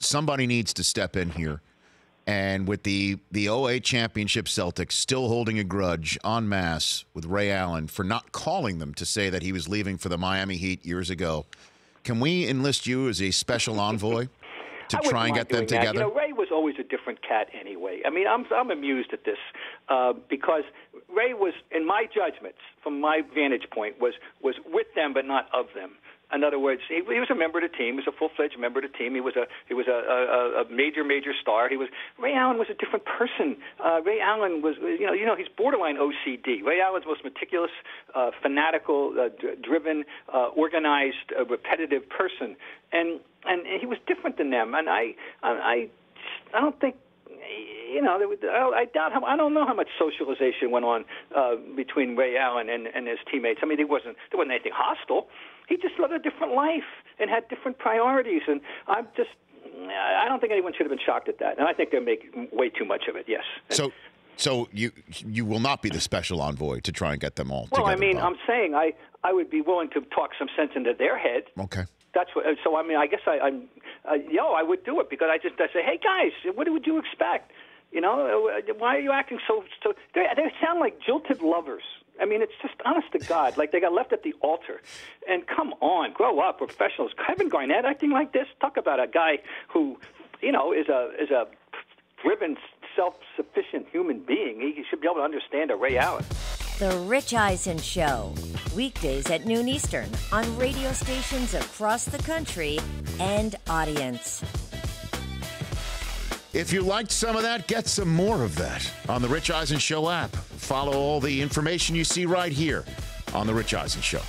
somebody needs to step in here. And with the the 08 championship Celtics still holding a grudge en masse with Ray Allen for not calling them to say that he was leaving for the Miami Heat years ago, can we enlist you as a special envoy to try and get them together? You know, Ray was always a different cat anyway. I mean, I'm I'm amused at this uh, because Ray was, in my judgments, from my vantage point, was was with them but not of them. In other words, he, he was a member of the team. He was a full-fledged member of the team. He was a he was a, a, a major major star. He was Ray Allen was a different person. Uh, Ray Allen was you know you know he's borderline OCD. Ray Allen's most meticulous, uh, fanatical, uh, d- driven, uh, organized, uh, repetitive person, and and he was different than them. And I I I don't think you know, I I doubt how I don't know how much socialization went on uh, between Ray Allen and, and his teammates. I mean, there wasn't there wasn't anything hostile. He just led a different life and had different priorities. And I'm just I don't think anyone should have been shocked at that. And I think they're making way too much of it. Yes. So, so you you will not be the special envoy to try and get them all well, together. I mean. I'm saying I I would be willing to talk some sense into their head. okay. That's what. So I mean, I guess I, I'm, uh, yo, I would do it because I just I say, hey guys, what would you expect? You know, uh, why are you acting so? so they, they sound like jilted lovers. I mean, it's just honest to God, like they got left at the altar. And come on, grow up, professionals. Kevin Garnett acting like this. Talk about a guy who, you know, is a is a driven, self-sufficient human being. He should be able to understand a Ray Allen. The Rich Eisen Show, weekdays at noon Eastern on radio stations across the country and audience. If you liked some of that, get some more of that on the Rich Eisen Show app. Follow all the information you see right here on the Rich Eisen Show.